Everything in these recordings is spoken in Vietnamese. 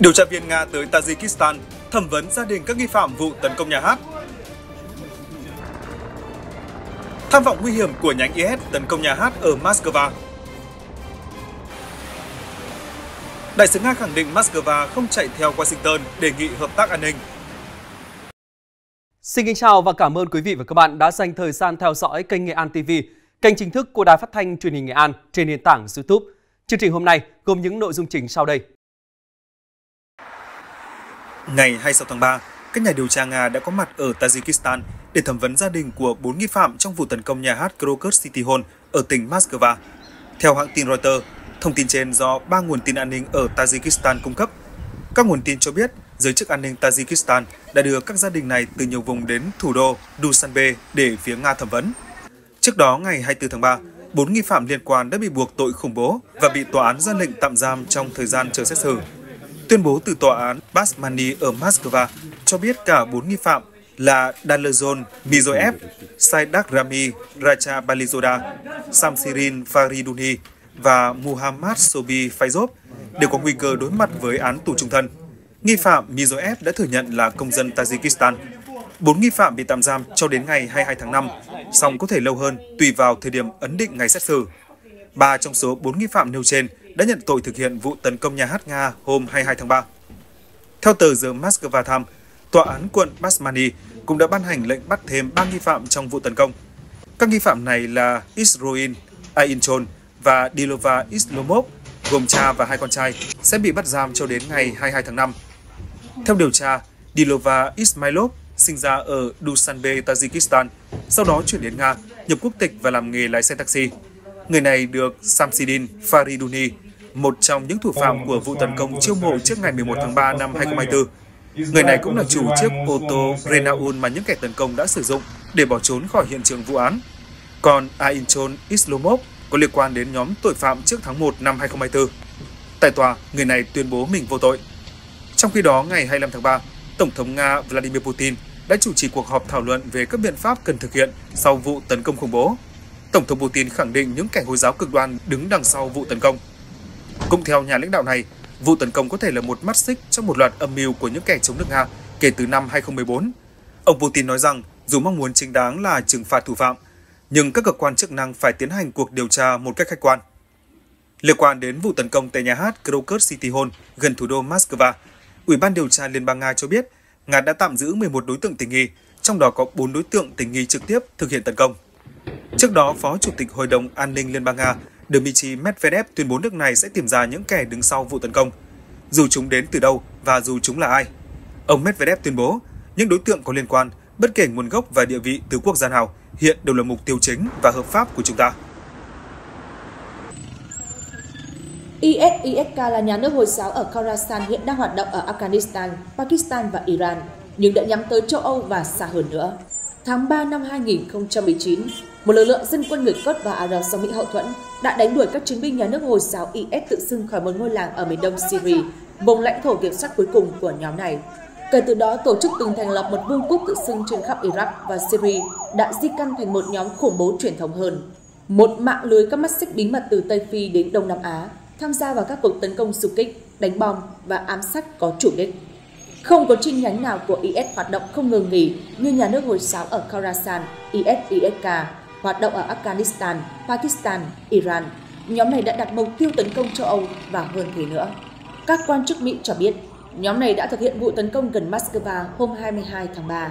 Điều tra viên Nga tới Tajikistan thẩm vấn gia đình các nghi phạm vụ tấn công nhà hát. Tham vọng nguy hiểm của nhánh IS tấn công nhà hát ở Moscow. Đại sứ Nga khẳng định Moscow không chạy theo Washington đề nghị hợp tác an ninh. Xin kính chào và cảm ơn quý vị và các bạn đã dành thời gian theo dõi kênh Nghệ An TV, kênh chính thức của Đài Phát thanh Truyền hình Nghệ An trên nền tảng YouTube. Chương trình hôm nay gồm những nội dung chính sau đây. Ngày 26 tháng 3, các nhà điều tra Nga đã có mặt ở Tajikistan để thẩm vấn gia đình của bốn nghi phạm trong vụ tấn công nhà hát Krokus City Hall ở tỉnh Moscow. Theo hãng tin Reuters, thông tin trên do ba nguồn tin an ninh ở Tajikistan cung cấp. Các nguồn tin cho biết giới chức an ninh Tajikistan đã đưa các gia đình này từ nhiều vùng đến thủ đô Dushanbe để phía Nga thẩm vấn. Trước đó, ngày 24 tháng 3, bốn nghi phạm liên quan đã bị buộc tội khủng bố và bị tòa án ra lệnh tạm giam trong thời gian chờ xét xử. Tuyên bố từ tòa án Basmani ở Moscow cho biết cả bốn nghi phạm là Dalazon Mizoev, Saidak Rami Racha Balizoda, Samsirin Fariduni và Muhammad Sobi Faizov đều có nguy cơ đối mặt với án tù trung thân. Nghi phạm Mizoev đã thừa nhận là công dân Tajikistan. Bốn nghi phạm bị tạm giam cho đến ngày 22 tháng 5, song có thể lâu hơn tùy vào thời điểm ấn định ngày xét xử. Ba trong số bốn nghi phạm nêu trên đã nhận tội thực hiện vụ tấn công nhà hát Nga hôm 22 tháng 3. Theo tờ The Moscow Times, Tòa án quận Basmani cũng đã ban hành lệnh bắt thêm 3 nghi phạm trong vụ tấn công. Các nghi phạm này là Isroin Ainchon và Dilova Islomov, gồm cha và hai con trai, sẽ bị bắt giam cho đến ngày 22 tháng 5. Theo điều tra, Dilova Ismailov sinh ra ở Dushanbe, Tajikistan, sau đó chuyển đến Nga, nhập quốc tịch và làm nghề lái xe taxi. Người này được Samsidin Fariduni, một trong những thủ phạm của vụ tấn công chiêu mộ trước ngày 11 tháng 3 năm 2024. Người này cũng là chủ chiếc ô tô Renault mà những kẻ tấn công đã sử dụng để bỏ trốn khỏi hiện trường vụ án. Còn Ainchon Islomov có liên quan đến nhóm tội phạm trước tháng 1 năm 2024. Tại tòa, người này tuyên bố mình vô tội. Trong khi đó, ngày 25 tháng 3, Tổng thống Nga Vladimir Putin đã chủ trì cuộc họp thảo luận về các biện pháp cần thực hiện sau vụ tấn công khủng bố. Tổng thống Putin khẳng định những kẻ Hồi giáo cực đoan đứng đằng sau vụ tấn công. Cũng theo nhà lãnh đạo này, vụ tấn công có thể là một mắt xích trong một loạt âm mưu của những kẻ chống nước Nga kể từ năm 2014. Ông Putin nói rằng dù mong muốn chính đáng là trừng phạt thủ phạm, nhưng các cơ quan chức năng phải tiến hành cuộc điều tra một cách khách quan. Liên quan đến vụ tấn công tại nhà hát Krokus City Hall gần thủ đô Moscow, Ủy ban điều tra Liên bang Nga cho biết Nga đã tạm giữ 11 đối tượng tình nghi, trong đó có 4 đối tượng tình nghi trực tiếp thực hiện tấn công. Trước đó, Phó Chủ tịch Hội đồng An ninh Liên bang Nga Dmitry Medvedev tuyên bố nước này sẽ tìm ra những kẻ đứng sau vụ tấn công, dù chúng đến từ đâu và dù chúng là ai. Ông Medvedev tuyên bố, những đối tượng có liên quan, bất kể nguồn gốc và địa vị từ quốc gia nào, hiện đều là mục tiêu chính và hợp pháp của chúng ta. ISISK là nhà nước Hồi giáo ở Khorasan hiện đang hoạt động ở Afghanistan, Pakistan và Iran, nhưng đã nhắm tới châu Âu và xa hơn nữa. Tháng 3 năm 2019, một lực lượng dân quân người Kurd và Ả Rập do Mỹ hậu thuẫn đã đánh đuổi các chiến binh nhà nước Hồi giáo IS tự xưng khỏi một ngôi làng ở miền đông Syria, vùng lãnh thổ kiểm soát cuối cùng của nhóm này. Kể từ đó, tổ chức từng thành lập một vương quốc tự xưng trên khắp Iraq và Syria đã di căn thành một nhóm khủng bố truyền thống hơn. Một mạng lưới các mắt xích bí mật từ Tây Phi đến Đông Nam Á tham gia vào các cuộc tấn công du kích, đánh bom và ám sát có chủ đích. Không có chi nhánh nào của IS hoạt động không ngừng nghỉ như nhà nước Hồi giáo ở Khorasan, IS-ISK, hoạt động ở Afghanistan, Pakistan, Iran. Nhóm này đã đặt mục tiêu tấn công châu Âu và hơn thế nữa. Các quan chức Mỹ cho biết, nhóm này đã thực hiện vụ tấn công gần Moscow hôm 22 tháng 3.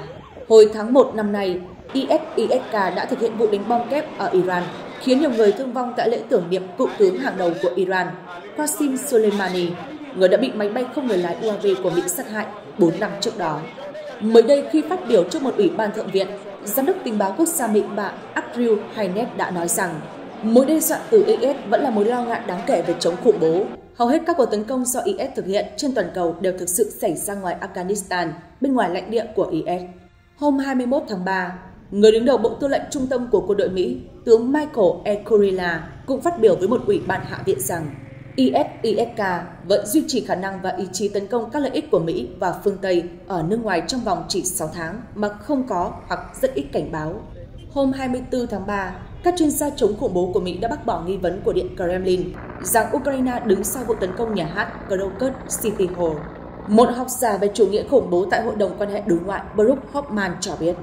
Hồi tháng 1 năm nay, ISISK đã thực hiện vụ đánh bom kép ở Iran, khiến nhiều người thương vong tại lễ tưởng niệm cựu tướng hàng đầu của Iran, Qasim Soleimani, người đã bị máy bay không người lái UAV của Mỹ sát hại 4 năm trước đó. Mới đây khi phát biểu trước một ủy ban thượng viện, Giám đốc tình báo quốc gia Mỹ bà Andrew Haynes đã nói rằng mối đe dọa từ IS vẫn là mối lo ngại đáng kể về chống khủng bố. Hầu hết các cuộc tấn công do IS thực hiện trên toàn cầu đều thực sự xảy ra ngoài Afghanistan, bên ngoài lãnh địa của IS. Hôm 21 tháng 3, người đứng đầu Bộ Tư lệnh Trung tâm của quân đội Mỹ, tướng Michael E. Kurilla cũng phát biểu với một ủy ban hạ viện rằng IS-ISK vẫn duy trì khả năng và ý chí tấn công các lợi ích của Mỹ và phương Tây ở nước ngoài trong vòng chỉ 6 tháng mà không có hoặc rất ít cảnh báo. Hôm 24 tháng 3, các chuyên gia chống khủng bố của Mỹ đã bác bỏ nghi vấn của Điện Kremlin rằng Ukraine đứng sau vụ tấn công nhà hát Krokus City Hall. Một học giả về chủ nghĩa khủng bố tại Hội đồng quan hệ đối ngoại Brook Hoffman cho biết,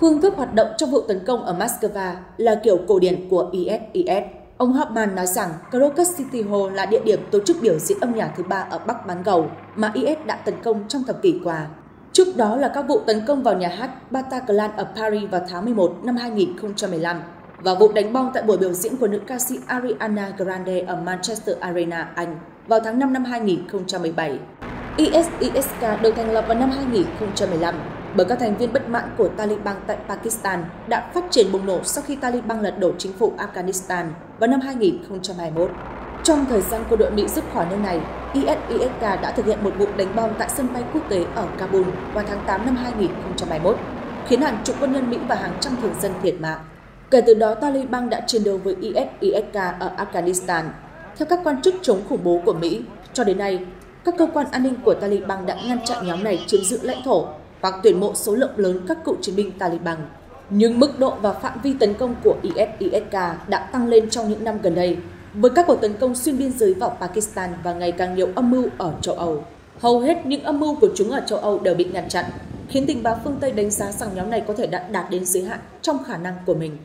phương thức hoạt động trong vụ tấn công ở Moscow là kiểu cổ điển của ISIS. Ông Hoffman nói rằng Crocus City Hall là địa điểm tổ chức biểu diễn âm nhạc thứ ba ở Bắc Bán Cầu mà IS đã tấn công trong thập kỷ qua. Trước đó là các vụ tấn công vào nhà hát Bataclan ở Paris vào tháng 11 năm 2015 và vụ đánh bom tại buổi biểu diễn của nữ ca sĩ Ariana Grande ở Manchester Arena, Anh vào tháng 5 năm 2017. ISISK được thành lập vào năm 2015 bởi các thành viên bất mãn của Taliban tại Pakistan đã phát triển bùng nổ sau khi Taliban lật đổ chính phủ Afghanistan vào năm 2021. Trong thời gian quân đội Mỹ rút khỏi nơi này, ISISK đã thực hiện một vụ đánh bom tại sân bay quốc tế ở Kabul vào tháng 8 năm 2021, khiến hàng chục quân nhân Mỹ và hàng trăm thường dân thiệt mạng. Kể từ đó, Taliban đã chiến đấu với ISISK ở Afghanistan. Theo các quan chức chống khủng bố của Mỹ, cho đến nay, các cơ quan an ninh của Taliban đã ngăn chặn nhóm này chiếm giữ lãnh thổ hoặc tuyển mộ số lượng lớn các cựu chiến binh Taliban. Nhưng mức độ và phạm vi tấn công của ISISK đã tăng lên trong những năm gần đây, với các cuộc tấn công xuyên biên giới vào Pakistan và ngày càng nhiều âm mưu ở châu Âu. Hầu hết những âm mưu của chúng ở châu Âu đều bị ngăn chặn, khiến tình báo phương Tây đánh giá rằng nhóm này có thể đã đạt đến giới hạn trong khả năng của mình.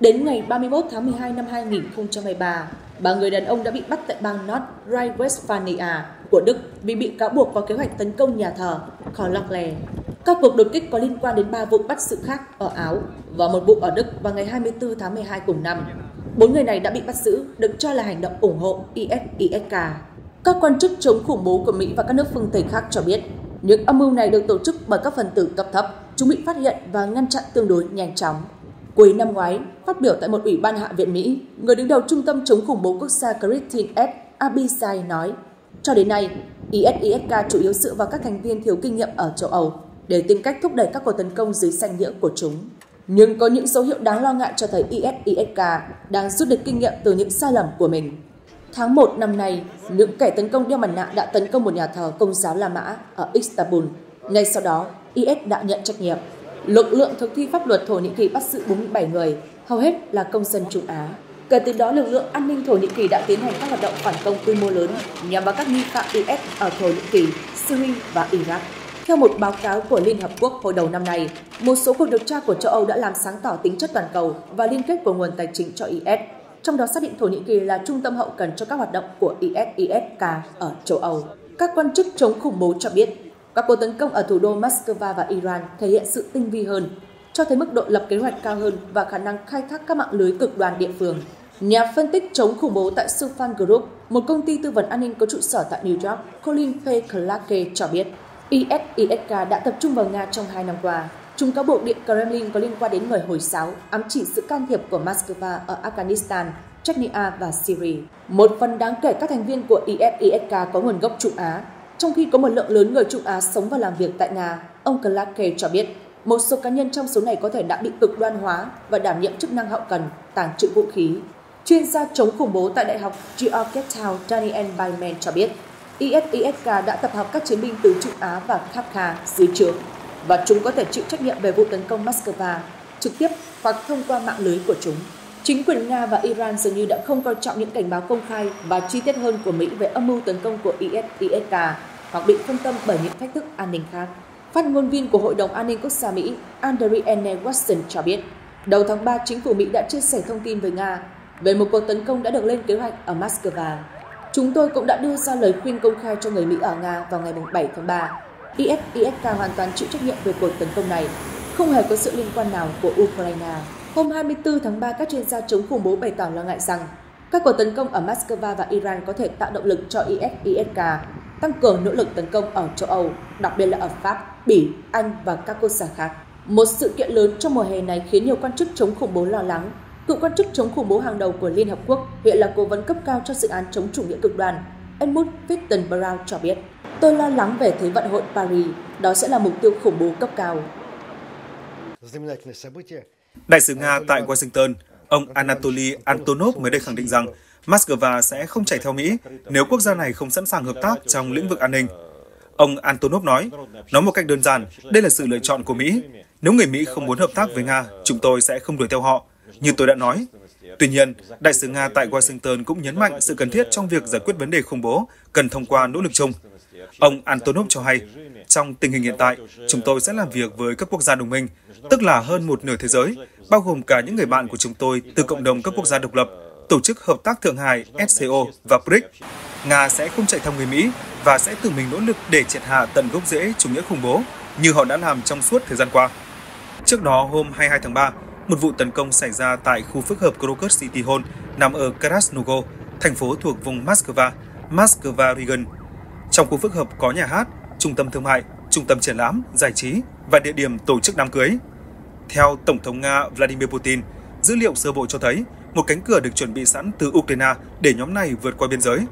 Đến ngày 31 tháng 12 năm 2023, ba người đàn ông đã bị bắt tại bang North Rhine-Westphalia của Đức vì bị cáo buộc có kế hoạch tấn công nhà thờ Karlakle. Các cuộc đột kích có liên quan đến ba vụ bắt sự khác ở Áo và một vụ ở Đức vào ngày 24 tháng 12 cùng năm. Bốn người này đã bị bắt giữ, được cho là hành động ủng hộ ISISK. Các quan chức chống khủng bố của Mỹ và các nước phương Tây khác cho biết, những âm mưu này được tổ chức bởi các phần tử cấp thấp. Chúng bị phát hiện và ngăn chặn tương đối nhanh chóng. Cuối năm ngoái, phát biểu tại một ủy ban hạ viện Mỹ, người đứng đầu Trung tâm chống khủng bố quốc gia Christine S. Abisai nói, cho đến nay, ISISK chủ yếu dựa vào các thành viên thiếu kinh nghiệm ở châu Âu để tìm cách thúc đẩy các cuộc tấn công dưới danh nghĩa của chúng. Nhưng có những dấu hiệu đáng lo ngại cho thấy ISISK đang rút được kinh nghiệm từ những sai lầm của mình. Tháng 1 năm nay, những kẻ tấn công đeo mặt nạ đã tấn công một nhà thờ công giáo La Mã ở Istanbul. Ngay sau đó, IS đã nhận trách nhiệm. Lực lượng thực thi pháp luật Thổ Nhĩ Kỳ bắt giữ 47 người, hầu hết là công dân Trung Á. Kể từ đó, lực lượng an ninh Thổ Nhĩ Kỳ đã tiến hành các hoạt động phản công quy mô lớn nhằm vào các nghi phạm IS ở Thổ Nhĩ Kỳ, Syria và Iraq. Theo một báo cáo của Liên Hợp Quốc hồi đầu năm nay, một số cuộc điều tra của châu Âu đã làm sáng tỏ tính chất toàn cầu và liên kết của nguồn tài chính cho IS, trong đó xác định Thổ Nhĩ Kỳ là trung tâm hậu cần cho các hoạt động của IS, ISK ở châu Âu. Các quan chức chống khủng bố cho biết, các cuộc tấn công ở thủ đô Moscow và Iran thể hiện sự tinh vi hơn, cho thấy mức độ lập kế hoạch cao hơn và khả năng khai thác các mạng lưới cực đoan địa phương. Nhà phân tích chống khủng bố tại Sufan Group, một công ty tư vấn an ninh có trụ sở tại New York, Colin P. Clarke cho biết, ISISK đã tập trung vào Nga trong hai năm qua. Chúng cáo buộc Điện Kremlin có liên quan đến người Hồi giáo, ám chỉ sự can thiệp của Moscow ở Afghanistan, Chechnya và Syria. Một phần đáng kể các thành viên của ISISK có nguồn gốc Trung Á, trong khi có một lượng lớn người Trung Á sống và làm việc tại Nga, ông Clarke cho biết một số cá nhân trong số này có thể đã bị cực đoan hóa và đảm nhiệm chức năng hậu cần, tàng trữ vũ khí. Chuyên gia chống khủng bố tại Đại học Georgetown Daniel Byman cho biết, ISISK đã tập hợp các chiến binh từ Trung Á và Kafka dưới trướng và chúng có thể chịu trách nhiệm về vụ tấn công Moscow trực tiếp hoặc thông qua mạng lưới của chúng. Chính quyền Nga và Iran dường như đã không coi trọng những cảnh báo công khai và chi tiết hơn của Mỹ về âm mưu tấn công của ISISK hoặc bị phân tâm bởi những thách thức an ninh khác. Phát ngôn viên của Hội đồng An ninh Quốc gia Mỹ Andrienne Watson cho biết, đầu tháng 3 chính phủ Mỹ đã chia sẻ thông tin với Nga về một cuộc tấn công đã được lên kế hoạch ở Moscow. Chúng tôi cũng đã đưa ra lời khuyên công khai cho người Mỹ ở Nga vào ngày 7 tháng 3. ISISK hoàn toàn chịu trách nhiệm về cuộc tấn công này, không hề có sự liên quan nào của Ukraine. Hôm 24 tháng 3, các chuyên gia chống khủng bố bày tỏ lo ngại rằng các cuộc tấn công ở Moscow và Iran có thể tạo động lực cho ISISK tăng cường nỗ lực tấn công ở châu Âu, đặc biệt là ở Pháp, Bỉ, Anh và các quốc gia khác. Một sự kiện lớn trong mùa hè này khiến nhiều quan chức chống khủng bố lo lắng Cựu quan chức chống khủng bố hàng đầu của Liên Hợp Quốc, hiện là cố vấn cấp cao cho dự án chống chủ nghĩa cực đoan, Edmund Fitton Brown cho biết, tôi lo lắng về Thế vận hội Paris, đó sẽ là mục tiêu khủng bố cấp cao. Đại sứ Nga tại Washington, ông Anatoly Antonov mới đây khẳng định rằng Moscow sẽ không chạy theo Mỹ nếu quốc gia này không sẵn sàng hợp tác trong lĩnh vực an ninh. Ông Antonov nói, nói một cách đơn giản, đây là sự lựa chọn của Mỹ. Nếu người Mỹ không muốn hợp tác với Nga, chúng tôi sẽ không đuổi theo họ. Như tôi đã nói, Tuy nhiên, Đại sứ Nga tại Washington cũng nhấn mạnh sự cần thiết trong việc giải quyết vấn đề khủng bố cần thông qua nỗ lực chung. Ông Antonov cho hay, trong tình hình hiện tại, chúng tôi sẽ làm việc với các quốc gia đồng minh, tức là hơn một nửa thế giới, bao gồm cả những người bạn của chúng tôi từ cộng đồng các quốc gia độc lập, Tổ chức Hợp tác Thượng Hải SCO và BRICS. Nga sẽ không chạy theo người Mỹ và sẽ tự mình nỗ lực để triệt hạ tận gốc rễ chủ nghĩa khủng bố như họ đã làm trong suốt thời gian qua. Trước đó, hôm 22 tháng 3, một vụ tấn công xảy ra tại khu phức hợp Krokus City Hall nằm ở Krasnogo, thành phố thuộc vùng Moscow, Moscow Region. Trong khu phức hợp có nhà hát, trung tâm thương mại, trung tâm triển lãm, giải trí và địa điểm tổ chức đám cưới. Theo Tổng thống Nga Vladimir Putin, dữ liệu sơ bộ cho thấy một cánh cửa được chuẩn bị sẵn từ Ukraine để nhóm này vượt qua biên giới.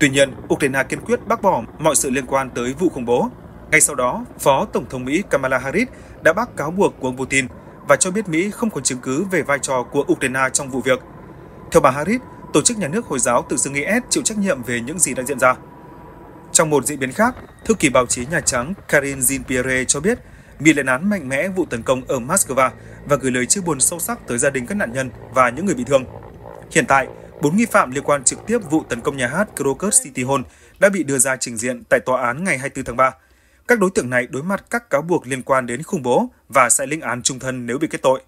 Tuy nhiên, Ukraine kiên quyết bác bỏ mọi sự liên quan tới vụ khủng bố. Ngay sau đó, Phó Tổng thống Mỹ Kamala Harris đã bác cáo buộc của ông Putin và cho biết Mỹ không có chứng cứ về vai trò của Ukraine trong vụ việc. Theo bà Harris, tổ chức nhà nước Hồi giáo tự xưng IS chịu trách nhiệm về những gì đã diễn ra. Trong một diễn biến khác, thư ký báo chí Nhà Trắng Karine Jean-Pierre cho biết Mỹ lên án mạnh mẽ vụ tấn công ở Moscow và gửi lời chia buồn sâu sắc tới gia đình các nạn nhân và những người bị thương. Hiện tại, bốn nghi phạm liên quan trực tiếp vụ tấn công nhà hát Krokus City Hall đã bị đưa ra trình diện tại tòa án ngày 24 tháng 3. Các đối tượng này đối mặt các cáo buộc liên quan đến khủng bố và sẽ lĩnh án trung thân nếu bị kết tội.